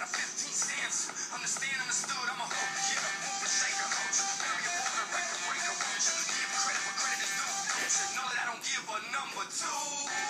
got a 15 stance. Understand, understood. I'm a hoe. Yeah, move and shake a coach. Bury a woman, break a breaker. Give credit where credit is due. You should know that I don't give a number two.